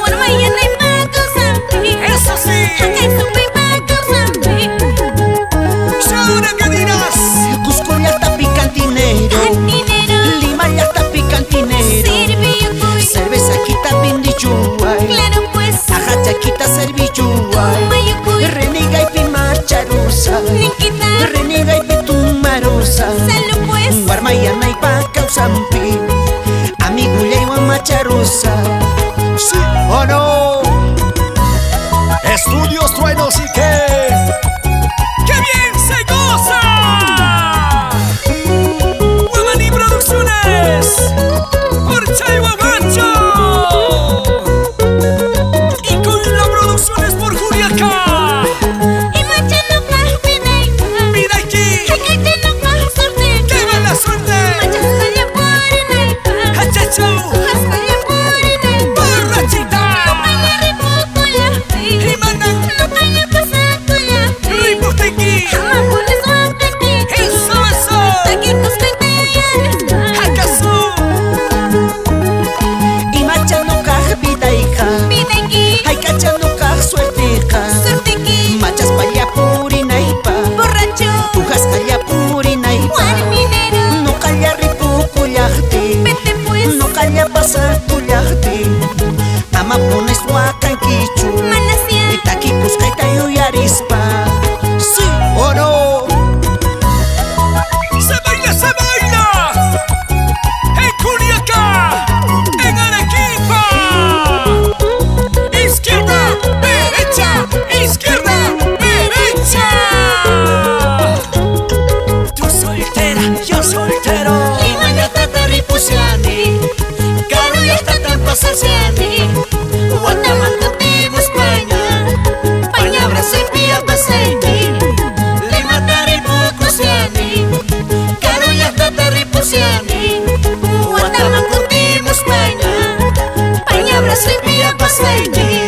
Bueno, mañana y Eso sí. No? Estudios Truenos y pasar puñahti Ama pones huacan kichu Itaki kuskaita yuyarispa Sí, oro Se baila, se baila En Culiacán En Arequipa. Izquierda, derecha. Izquierda, derecha. Tú soltera, yo soltero. palabras hacia mí Guatemala vivo España. Palabras en mí Le mataré ya Guatemala vivo España. Palabras enviadas en mí